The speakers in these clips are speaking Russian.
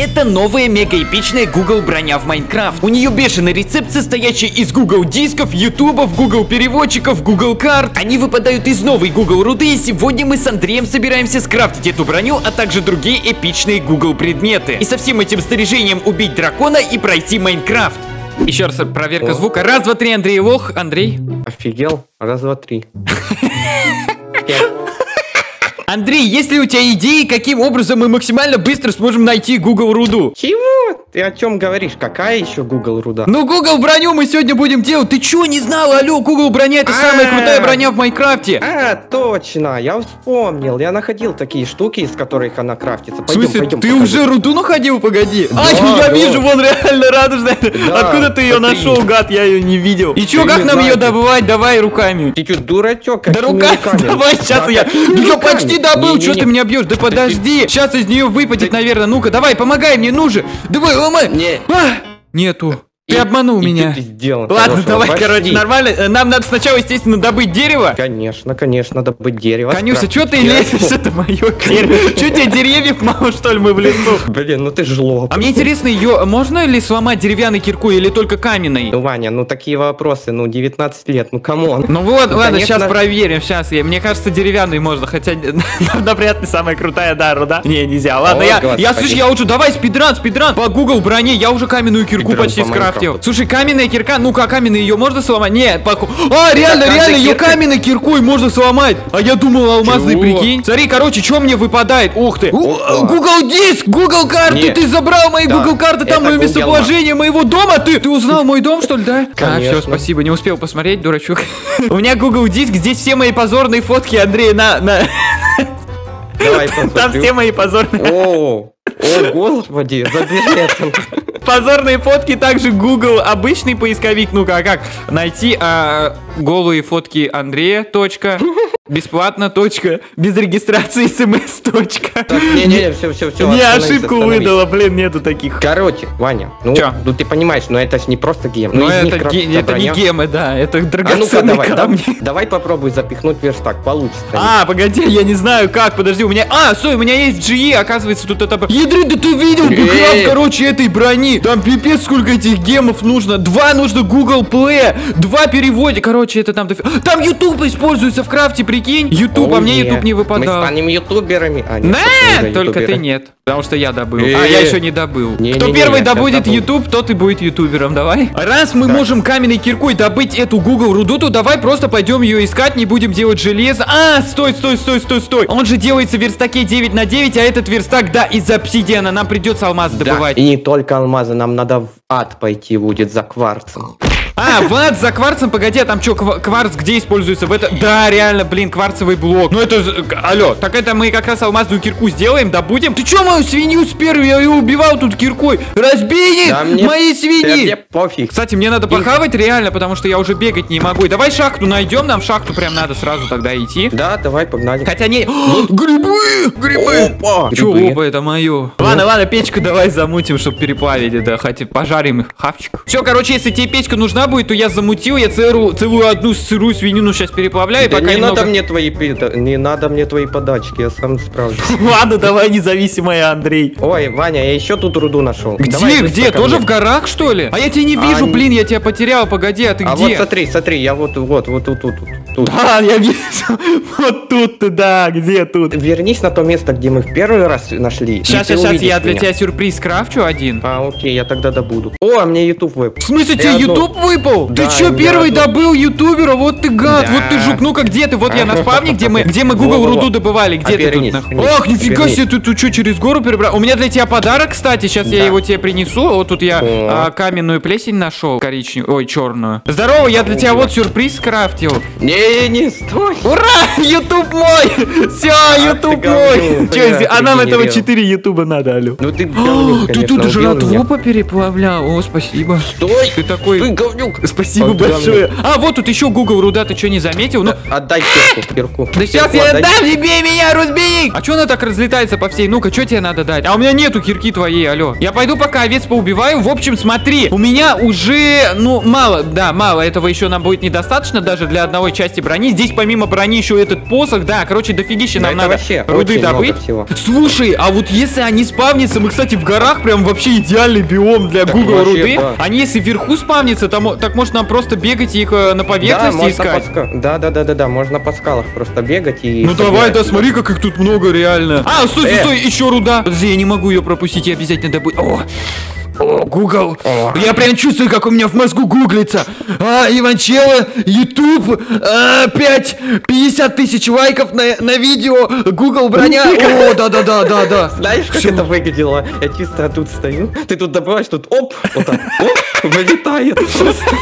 Это новая мега-эпичная Google броня в Майнкрафт. У нее бешеный рецепт, состоящий из Google дисков, ютубов, Google переводчиков, Google карт. Они выпадают из новой Google руды, и сегодня мы с Андреем собираемся скрафтить эту броню, а также другие эпичные Google предметы. И со всем этим снаряжением убить дракона и пройти Майнкрафт. Еще раз проверка О. звука. Раз, два, три, Андрей Лох. Андрей. Офигел? Раз, два, три. Андрей, есть ли у тебя идеи, каким образом мы максимально быстро сможем найти Google руду? Чего? Ты о чем говоришь? Какая еще Google руда? Ну, Google броню мы сегодня будем делать. Ты чё, не знал? Алло, Google броня это самая А. крутая броня в Майнкрафте. А, точно, я вспомнил. Я находил такие штуки, из которых она крафтится. В смысле, ты уже руду находил? Погоди. А, я вижу, вон реально радужная. Да, Откуда ты ее нашел, гад? Я ее не видел. И чё, Ты как нам ее добывать? Давай руками. Ты что, дурачок? Да руками, давай, сейчас я. какими Ну почти добыл, что ты меня бьешь? Да подожди, сейчас из нее выпадет, наверное. Ну-ка, давай, помогай мне, ну же. Давай, ломай. Не. А, Нету. Ты И- обманул и меня. ты сделал Ладно, давай, Пошли. короче, нормально. Э, Нам надо сначала, естественно, добыть дерево. Конечно, конечно, надо быть дерево. Конюся, что ты лезешь? Это мое дерево. Что тебе деревьев мало, что ли, мы в лесу? Блин, ну ты жлоб. А мне интересно, ее можно ли сломать деревянной киркой или только каменной? Ну, Ваня, ну такие вопросы, ну 19 лет, ну come on. Ну вот, ладно, сейчас проверим, сейчас. Я, мне кажется, деревянный можно, хотя она вряд ли самая крутая, да, руда. Не, нельзя. Ладно, я, я, слушай, я уже, давай, спидран, спидран. По Google броне, я уже каменную кирку почти по скрафтил. Майнкрафту. Слушай, каменная кирка, ну-ка, каменная ее можно сломать? Нет, по... А, реально, реально, ее каменной киркой можно сломать. А я думал, алмазный, прикинь. Смотри, короче, что мне выпадает? Ух ты. Google диск, Google карты, ты забрал мои Google карты, там мое местоположение моего дома. Ты, ты узнал мой дом, что ли, да? А, все, спасибо, не успел посмотреть, дурачок. У меня Google диск, здесь все мои позорные фотки, Андрей, на, на. Давай Там все мои позорные, О, о, господи, забери это. Позорные фотки, также Google обычный поисковик. Ну-ка, а как найти а, голые фотки Андрея, точка, бесплатно, точка, без регистрации, смс, точка. Не-не-не, все, все, все. Мне ошибку выдала, блин, нету таких. Короче, Ваня, ну, Чё? ну ты понимаешь, но это ж не просто гем. Ну, из это, ге- это не гемы, да, это А драгоценные давай, камни. давай, давай попробуй запихнуть верстак, получится. А, погоди, я не знаю как, подожди, у меня... А, стой, у меня есть GE, оказывается, тут это... Ядры, да ты видел бэкграунд, короче, этой брони? Там пипец сколько этих гемов нужно. Два нужно Google Play, два переводе, короче, это там... Там YouTube используется в крафте, прикинь? YouTube, а мне. YouTube не Мы выпадал. станем ютуберами. А, нет, Нет, только ты нет. Потому что я добыл. Э. А я еще не добыл. Кто первый добудет. YouTube, тот и будет ютубером. Давай. Раз мы можем каменной киркой добыть эту Google руду, то давай просто пойдем ее искать, не будем делать железо. А, стой, стой, стой, стой, стой. Он же делается в верстаке 9 на 9, а этот верстак, да, из обсидиана. Нам придется алмазы Да, добывать. и не только алмазы, нам надо в ад пойти будет за кварцем. А, Влад, за кварцем, погоди, а там что, кварц где используется? В это... Да, реально, блин, кварцевый блок. Ну это... Алло, так это мы как раз алмазную кирку сделаем, добудем? Ты чё мою свинью спер? Я ее убивал тут киркой. Разбей их, Да мне- Да свиньи! мне пофиг. Кстати, мне надо похавать реально, потому что я уже бегать не могу. И давай шахту найдем, нам в шахту прям надо сразу тогда идти. Да, давай, погнали. Хотя не... О, грибы! Грибы! Опа! Чё, Грибы. оба, это мое. Ладно, ладно, печку давай замутим, чтобы переплавить это, хотя пожарим их хавчик. Все, короче, если тебе печка нужна будет, то я замутил, я целую, целую одну сырую свинину сейчас переплавляю, Да пока не немного... надо мне твои не надо мне твои подачки, я сам справлюсь. Ладно, давай независимая, Андрей. Ой, Ваня, я еще тут руду нашел. Где, Давай где? Тоже мне. в горах, что ли? А я тебя не А, вижу, не- блин, я тебя потерял, погоди, а ты А вот где? смотри, смотри, я вот, вот, вот тут, тут, тут, тут. А, я вижу. Вот тут ты, да, где тут? Вернись на то место, где мы в первый раз нашли. Сейчас, сейчас, сейчас, я для меня. тебя сюрприз крафчу один. А, окей, я тогда добуду. О, а мне YouTube выпал. В смысле, тебе одну- YouTube выпал? Да, ты чё, первый одну. добыл ютубера? Вот ты гад, Да. вот ты жук. Ну-ка, где ты? Вот я на спавне, где мы, где мы Google руду добывали. Где А ты тут? Ох, нифига себе, ты тут что, через гору перебрал? У меня для тебя подарок, кстати. Сейчас я Да. его тебе принесу. Вот тут я а, каменную плесень нашел, коричневую, ой, черную. Здорово, я для тебя вот сюрприз скрафтил. Не, не, стой. Ура! Ютуб мой! Все, Ютуб ты мой! Че, а нам этого регенерировал. 4 ютуба надо, алло. Ну ты ты конечно, тут убил жратву меня. попереплавлял. О, спасибо. Стой! Ты такой- Ты говнюк! Спасибо А, большое. А, вот тут еще Google руда, ты что, не заметил? Ну, Отдай кирку, кирку. да сейчас я отдам, не бей меня, разбей! А что она так разлетается по всей? Ну-ка, что тебе надо дать? А у меня нету кирки твоей, алло. Я пойду пока овец поубиваю. В общем, смотри, у меня уже, ну, мало, да, мало. Этого еще нам будет недостаточно даже для одной части части брони. Здесь помимо брони еще этот посох, да, короче, дофигища Да нам надо руды добыть. всего. Слушай, а вот если они спавнятся, мы, кстати, в горах прям вообще идеальный биом для Google руды. да. Они если вверху спавнятся, там, так может нам просто бегать их э, на Да, поверхности можно искать. ска- да, да, да, да, да, можно по скалах просто бегать и. Ну давай, да, смотри, как их тут много реально. А, стой, стой, Э. стой, еще руда. Подожди, я не могу ее пропустить, я обязательно добуду. О, о, Google. О. Я прям чувствую, как у меня в мозгу гуглится. А, Иванчелло, YouTube, а, 5, 50 тысяч лайков на, на видео, Google броня. О, да-да-да-да-да. Знаешь, как Всё. это выглядело? Я чисто тут стою, ты тут добываешь, тут оп, вот так, оп, вылетает просто.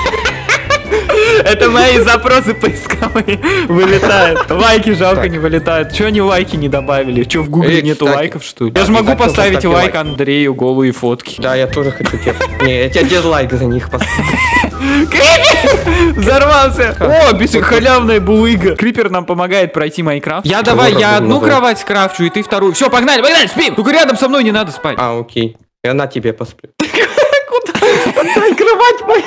Это мои запросы поисковые вылетают. Лайки жалко не вылетают. Че они лайки не добавили? Че в гугле нету лайков, что ли? Я же могу поставить лайк. Андрею, голые фотки. Да, я тоже хочу тебе. Не, я тебе дизлайк за них поставлю. Крипер! Взорвался! О, без халявная булыга. Крипер нам помогает пройти Майнкрафт. Я давай, я одну кровать скрафчу, и ты вторую. Все, погнали, погнали, спим! Только рядом со мной не надо спать. А, окей. Я на тебе посплю. Куда? Кровать мою.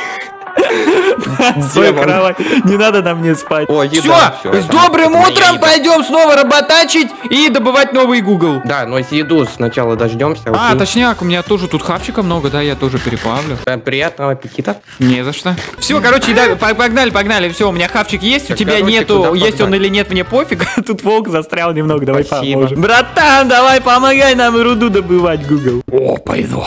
Свою кровать. Не надо на мне спать. О, еда, Все, всё, с добрым утром еда. пойдем снова работачить и добывать новый Google. Да, но еду сначала дождемся. А, окей? точняк, у меня тоже тут хавчика много, да, я тоже переплавлю. Э, Приятного аппетита. Не за что. Все, короче, да, по- погнали, погнали. Все, у меня хавчик есть, у Так, тебя короче, нету. Есть он или нет, мне пофиг. Тут волк застрял немного, давай Спасибо. поможем. Братан, давай помогай нам руду добывать, Google. О, пойду.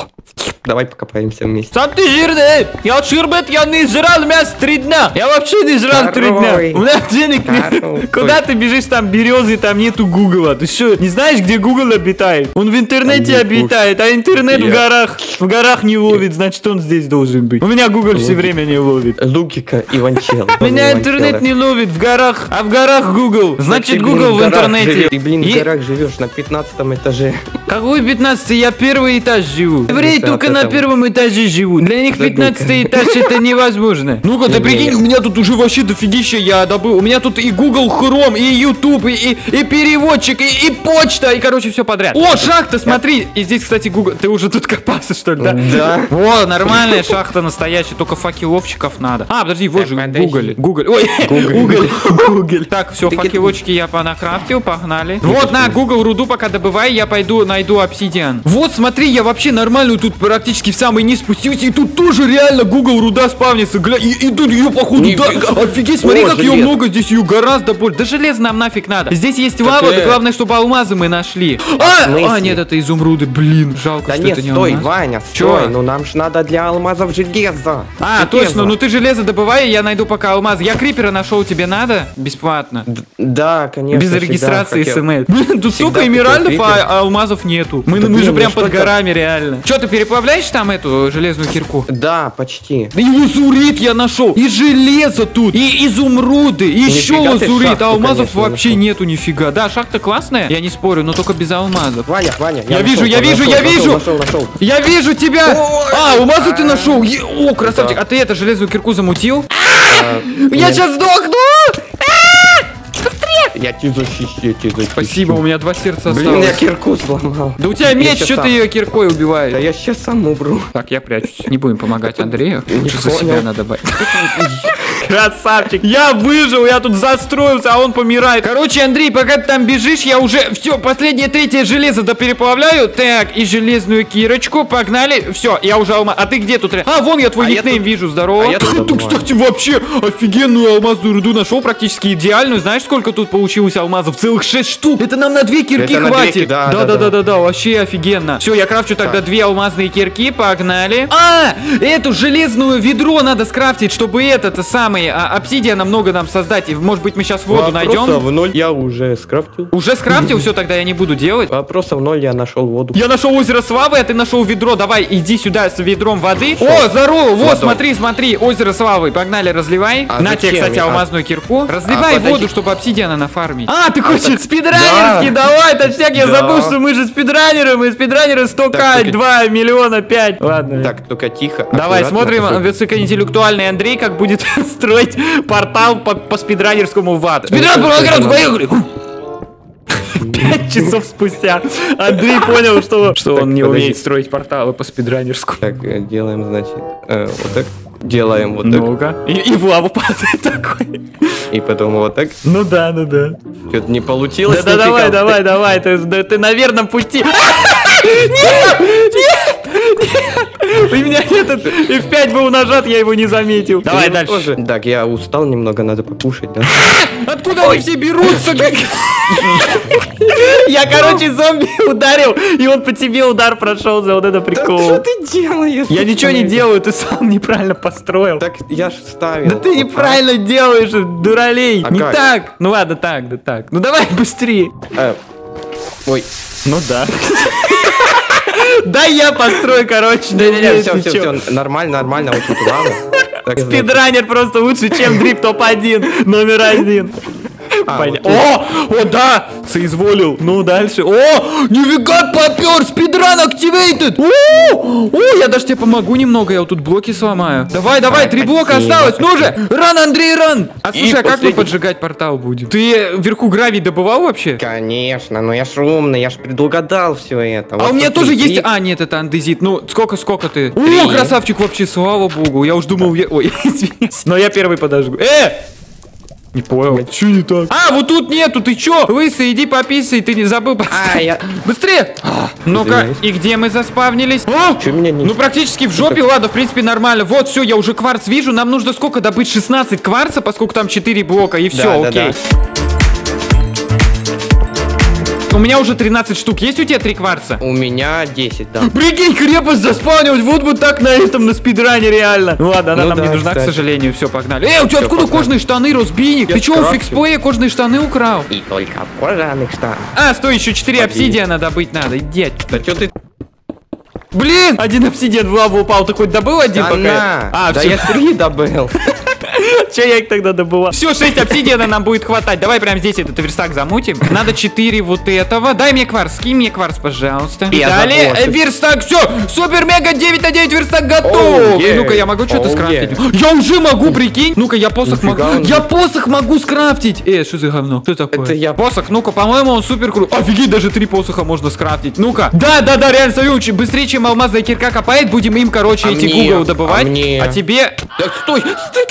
Давай покопаемся вместе. Сам ты жирный! Я ширбет, я не жрал мясо три дня! Я вообще не жрал три дня! У меня денег нет! Куда ты бежишь, там березы, там нету Гугла? Ты что, не знаешь, где Google обитает? Он в интернете обитает, а интернет в горах. В горах не ловит, значит он здесь должен быть. У меня Google все время не ловит. Логика Иванчела. Меня интернет не ловит в горах, а в горах Google. Значит, Google в интернете. Ты, блин, в горах живешь на 15 этаже. Какой 15 Я первый этаж живу. Евреи Это только на первом этаже живут. Для них Задумка. 15 этаж это невозможно. Ну-ка, ты прикинь, у меня тут уже вообще дофигища я добыл. У меня тут и Google Chrome, и YouTube, и, и, и переводчик, и, и почта, и, короче, все подряд. О, шахта, смотри. И здесь, кстати, Google... Ты уже тут копался, что ли, да? Да. О, нормальная шахта настоящая, только факеловчиков надо. А, подожди, вот же. Google. Google. Ой, уголь. Google. Так, все, факелочки я понакрафтил, погнали. Вот, на, Google руду пока добывай, я пойду найду обсидиан. Вот, смотри, я вообще нормальную тут практически в самый низ спустился, и тут тоже реально Google руда спавнится. Гля, и, и тут ее, походу, Не да, офигеть, смотри, О, как ее много, здесь ее гораздо больше. Да железо нам нафиг надо. Здесь есть лава, э. да главное, чтобы алмазы мы нашли. А, смысле? а, нет, это изумруды, блин, жалко, Да что нет, это не стой, алмаз. Ваня, Чё? стой, ну нам ж надо для алмазов железо. А, Железо. точно, ну ты железо добывай, я найду пока алмаз. Я крипера нашел, тебе надо? Бесплатно. Д- Да, конечно. Без регистрации хотел. СМС. Блин, тут Всегда столько эмеральдов, а алмазов нету. Мы, Да мы же блин, прям ну под горами, реально. Че, ты переплавляешь там эту железную кирку? Да, почти. Да и лазурит я нашел, и железо тут, и изумруды, и еще лазурит, шахту, а алмазов конечно, вообще нашел. нету нифига. Да, шахта классная, я не спорю, но только без алмазов. Ваня, Ваня, Я нашел, вижу, я вижу, я вижу! Нашел, нашел. Я вижу тебя! Ой, А, алмазы ты нашел! О, красавчик! Да. А ты это, железную кирку замутил? А, Я сейчас сдохну! Я тебя защищу, я тебя. Спасибо, у меня два сердца Блин, я осталось. кирку сломал. Да у тебя меч, что ты ее киркой Да убиваешь? я сейчас сам убру. Так, я прячусь. Не будем помогать Андрею. Лучше за себя надо бать. Красавчик. Я выжил, я тут застроился, а он помирает. Короче, Андрей, пока ты там бежишь, я уже все, последнее третье железо допереплавляю. Так, и железную кирочку, погнали. Все, я уже алма. А ты где тут? А, вон я твой А я никнейм тут- вижу, здорово. а я тут добываю. кстати, вообще офигенную алмазную руду нашел, практически идеальную. Знаешь, сколько тут получилось алмазов? Целых 6 штук. Это нам на две кирки Это на две хватит. ки- да, да, да, да, да. да, да, вообще офигенно. Все, я крафчу тогда Так. две алмазные кирки, погнали. А, эту железную ведро надо скрафтить, чтобы этот самый а, обсидиана много нам создать. И, может быть, мы сейчас воду Вопросов найдем. ноль я уже скрафтил. Уже скрафтил, все, тогда я не буду делать. Вопросов ноль я нашел воду. Я нашел озеро Славы, а ты нашел ведро. Давай, иди сюда с ведром воды. О, здорово, вот, смотри, смотри, озеро Славы. Погнали, разливай. А На тебе, кстати, А- алмазную кирку. Разливай подожди. воду, чтобы обсидиана нафармить. А, ты хочешь спидранерский? Да. Давай, точняк, я забыл, что мы же спидранеры. Мы спидранеры 100к, Так, только- 2 миллиона 5. Ладно. Так, только тихо. Давай смотрим, высокоинтеллектуальный Андрей, как будет строить портал по, по спидранерскому в ад. Спидран, поехали! Пять часов спустя Андрей понял, что, что Так, он не подожди. умеет строить порталы по спидранерску. Так, э, делаем, значит, э, вот так. Делаем вот так. Ну-ка. И, и в лаву падает такой. И потом вот так. Ну да, ну да. Что-то не получилось. Да, да, давай, давай, давай, ты, да ты на верном пути. Нет, нет, нет. У меня этот F5 был нажат, я его не заметил. Давай Я дальше. тоже. Так, я устал немного, надо покушать, да? Откуда они все берутся? как? Я, короче, зомби ударил, и он по тебе удар прошел за вот это Что прикол. ты делаешь? Я ничего не делаю, ты сам неправильно построил. Так я ж ставил. Да ты неправильно делаешь, дуралей. А Не как? так. Ну ладно, так, да так. Ну давай быстрее. Э, Ой, Ну да. Да я построю, короче, не не-не-не, все, все, все, нормально, нормально, очень плавно. Спидранер просто лучше, чем дрип топ-1, номер один. А. О, о, да, соизволил. Ну, дальше. О, нифига попер, спидран активейтед. О, о, я даже тебе помогу немного, я вот тут блоки сломаю. Давай, давай, три блока осталось. Ну же, ран, Андрей, ран. А слушай, а как мы поджигать портал будем? Ты вверху гравий добывал вообще? Конечно, ну я ж умный, я ж предугадал все это. А у меня тоже есть... А, нет, это андезит. Ну, сколько, сколько ты? О, красавчик вообще, слава богу. Я уж думал... я- Ой, извиняюсь. Но я первый подожгу. Э! Не понял. Че не так? А, вот тут нету, ты чё? Лысый, иди пописай, ты не забыл А, поставить. я... Быстрее! Ну-ка, извиняюсь. и где мы заспавнились? О! Чё меня не... Ну, практически в жопе, ладно, в принципе, нормально. Вот, все, я уже кварц вижу. Нам нужно сколько добыть? 16 кварца, поскольку там 4 блока, и все, Да, да, окей. У меня уже 13 штук. Есть у тебя 3 кварца? У меня 10, да. Прикинь, крепость заспавнивать, вот бы так на этом, на спидране реально. Ну ладно, она Ну нам не да, нужна, кстати. к сожалению. Все, погнали. Эй, у тебя Всё, откуда погнали. кожаные штаны, Розбийник? Я Ты чё, у фиксплея кожаные штаны украл? И только в кожаных штанах. А, стой, еще 4 Погоди. обсидиана добыть надо, иди отсюда. Да что ты... Блин, один обсидиан в лаву упал, ты хоть добыл один Да пока? на! А, да все, я три добыл. че я их тогда добывал? Все, 6 обсидиана нам будет хватать. Давай прямо здесь этот верстак замутим. Надо 4 вот этого. Дай мне кварц, скинь мне кварц, пожалуйста. И далее верстак, все, супер мега 9 на 9 верстак готов. И. Ну-ка, я могу что-то скрафтить? Я уже могу, прикинь. Ну-ка, я посох могу. Я посох могу скрафтить. Э, что за говно? Что такое? Это я- Посох, ну-ка, по-моему, он супер крут. Офигеть, даже три посоха можно скрафтить. Ну-ка. Да, да, да, реально, очень быстрее, чем алмазная кирка копает, будем им, короче, А эти мне? Google добывать. А тебе Да стой, стой.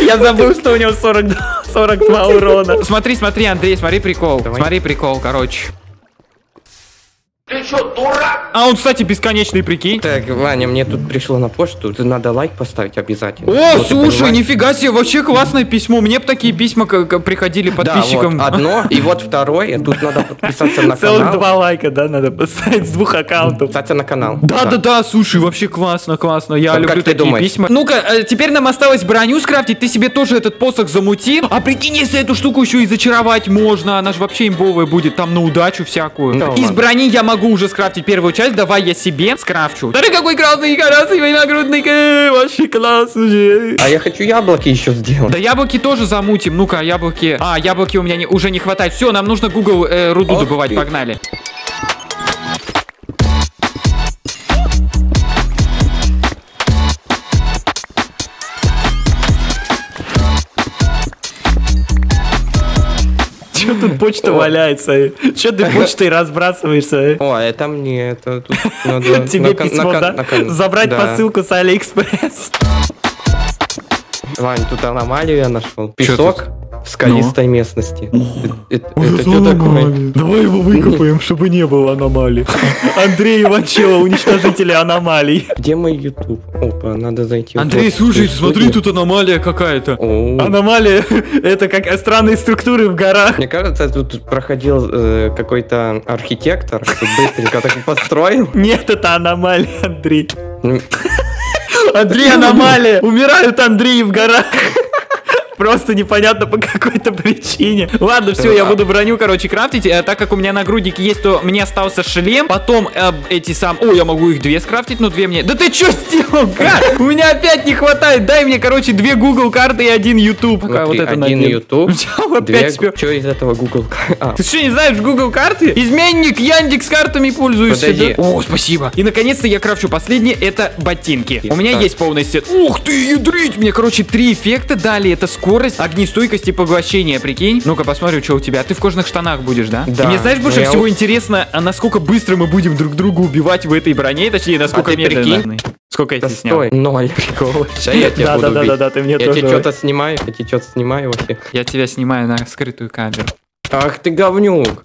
Я забыл, что у него 42, 42 урона. Смотри, смотри, Андрей, смотри прикол. Смотри прикол, короче. Ты что, дурак? А он, кстати, бесконечный, прикинь. Так, Ваня, мне тут пришло на почту, ты надо лайк поставить обязательно. О, Вот слушай, нифига себе, вообще классное письмо. Мне бы такие письма к- к- приходили Да, подписчикам. вот одно, и вот второе, тут надо подписаться на Целых канал. два лайка, да, надо поставить с двух аккаунтов. Подписаться на канал. Да, да, да, слушай, вообще классно, классно. Я люблю как такие думаешь? письма. Ну-ка, э, теперь нам осталось броню скрафтить. Ты себе тоже этот посох замути. А прикинь, если эту штуку еще и зачаровать можно, она же вообще имбовая будет, там на удачу всякую. Из брони я могу уже скрафтить первую часть, давай я себе скрафчу. Смотри, какой красный, красивый нагрудник, э, вообще классно же. А я хочу яблоки еще сделать. Да яблоки тоже замутим. Ну-ка, яблоки. А, яблоки у меня не- уже не хватает. Все, нам нужно Google э, руду Ох добывать. ты. Погнали. Почта валяется? Че ты почтой разбрасываешься? О, это мне, это тут надо... Тебе письмо, да? Забрать посылку с Алиэкспресс. Вань, тут аномалию я нашел. Песок в скалистой местности. Это это что такое? Давай его выкопаем, чтобы не было аномалий. Андрей Иванчева, уничтожители аномалий. Где мой YouTube? Опа, надо зайти. Андрей, слушай, смотри, тут аномалия какая-то. О, Аномалия — это как странные структуры в горах. Мне кажется, тут проходил э, какой-то архитектор, быстренько так построил. Нет, это аномалия, Андрей. Ну, Андрей, аномалия! Умирают Андреи в горах. Просто непонятно по какой-то причине. Ладно, все, я буду броню, короче, крафтить. Э, так как у меня нагрудник есть, то мне остался шлем. Потом э, эти сам... О, я могу их две скрафтить, но две мне... Да ты что сделал, гад? У меня опять не хватает. Дай мне, короче, две Google карты и один YouTube. Пока вот это один. YouTube, опять себе. Что из этого Google? А, Ты что, не знаешь Google карты? Изменник Яндекс картами пользуешься? О, спасибо. И наконец-то я крафчу последнее, это ботинки. У меня есть полный сет. Ух ты, ядрить! Мне, короче, три эффекта дали. Это скорость, огнестойкость и поглощение, прикинь. Ну-ка, посмотрю, что у тебя. Ты в кожаных штанах будешь, да? Да. И мне знаешь, больше Ну, я всего интересно, а насколько быстро мы будем друг друга убивать в этой броне, точнее, насколько А ты медленно. прикинь? Сколько я Да тебе снял? стой, ноль. Прикол. Сейчас я тебя Да, буду да, да, бить. да, да, ты мне Я тоже. тебе что-то снимаю, я тебе что-то снимаю вообще. Я тебя снимаю на скрытую камеру. Ах ты говнюк.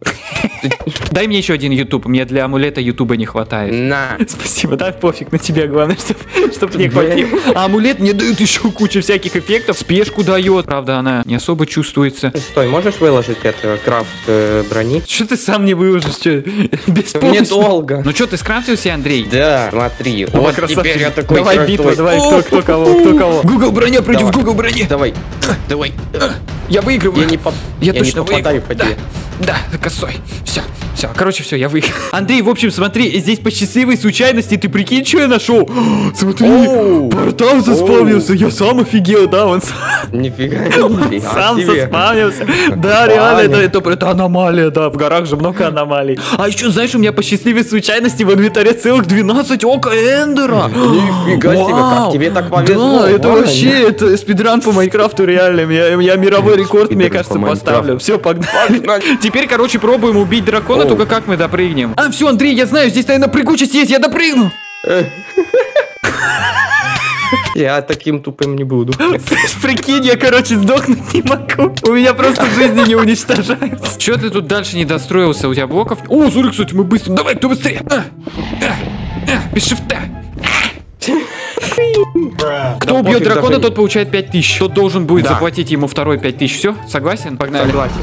Дай мне еще один YouTube, мне для амулета Ютуба не хватает. На. Спасибо, да, пофиг на тебя, главное, чтобы чтоб не хватило. А амулет мне дает еще кучу всяких эффектов, спешку дает. Правда, она не особо чувствуется. Стой, можешь выложить это, крафт э, брони? Что ты сам не выложишь, что? Без Мне долго. Ну что, ты скрафтился, Андрей? Да, смотри, О, вот красавчик. теперь я такой Давай битва, давай, кто, кто кого, кто кого. Google броня против. Google брони. Давай, давай. Я выигрываю. Я не, поп- Я я не попадаю по выиграю. Да, косой. Все. Все, короче, все, я выиграл. Андрей, в общем, смотри, здесь по счастливой случайности, ты прикинь, что я нашел? Смотри, Оу. портал заспавнился, я сам офигел, да, он сам, Нифига, нифига сам себе. заспавнился. Да, реально, это, это, это аномалия, да, в горах же много аномалий. А еще, знаешь, у меня по счастливой случайности в инвентаре целых 12 ока Эндера. Нифига себе, как Вау. тебе так повезло, Да, это вообще, это спидран по Майнкрафту реально. Я, я мировой рекорд, мне Спидран кажется, поставлю. Все, погнали. Погнали. Теперь, короче, пробуем убить дракона, Оу. только как мы допрыгнем? А, все, Андрей, я знаю, здесь, наверное, прыгучесть есть, я допрыгну. Я таким тупым не буду. Прикинь, я, короче, сдохнуть не могу. У меня просто жизни не уничтожается. Че ты тут дальше не достроился? У тебя блоков? О, смотри, кстати, мы быстро. Давай, кто быстрее? А, а, а, без шифта. Кто Да убьет дракона, даже тот получает 5000. Тот должен будет Да. заплатить ему второй 5000. Все, согласен? Погнали. Согласен.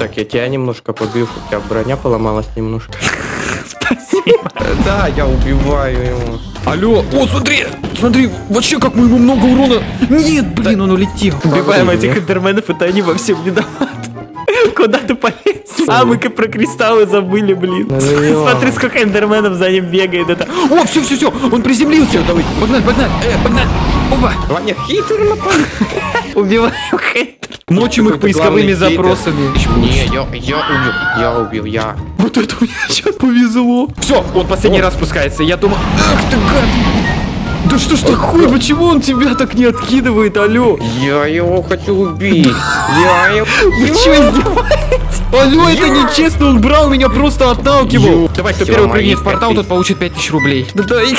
Так, я тебя немножко побью, у тебя броня поломалась немножко. Спасибо. Да, я убиваю его. Алло, о, смотри, смотри, вообще как мы ему много урона. Нет, блин, он улетел. Убиваем этих нет? интерменов, это они во всем виноваты. Куда ты полез? А, мы про кристаллы забыли, блин. Ну, ну, ё. Смотри, сколько эндерменов за ним бегает. Это... О, все, все, все, он приземлился. Давай, погнали, погнали, э, погнали. Опа, Ваня, хитр напал. хейтер. Мочим их поисковыми запросами. Не, я, я убил, я убил, я. Вот это мне сейчас повезло. Все, он последний раз спускается. Я думал, ах ты гад. Да что ж такое, почему он тебя так не откидывает, алло? Я его хочу убить. Я его... Вы что, издеваетесь? Алло, это нечестно, он брал меня, просто отталкивал. Давай, кто первый прыгнет в портал, тот получит 5000 рублей. Да да, и?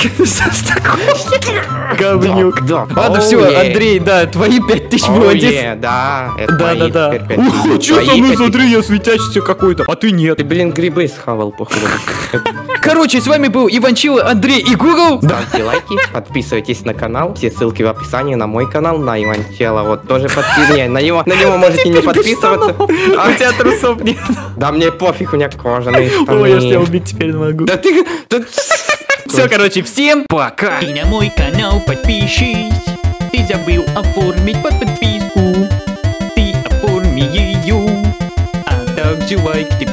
Говнюк. Ладно, все. Андрей, да, твои 5000 Оу, молодец. да, это Да, да, да. тысяч. что со мной, смотри, я светящийся какой-то, а ты нет. Ты, блин, грибы схавал, походу. Короче, с вами был Иванчила, Андрей и Google. Да. Ставьте лайки, подписывайтесь на канал. Все ссылки в описании на мой канал, на Иванчила Вот тоже подписывайтесь. На него, на него можете не подписываться. А у тебя трусов нет. Да мне пофиг, у меня кожаные штаны. Ой, я убить теперь могу. Да ты... Все, короче, всем пока. И на мой канал подпишись. Ты забыл оформить под подписку. Ты оформи ее. А также лайк тебе.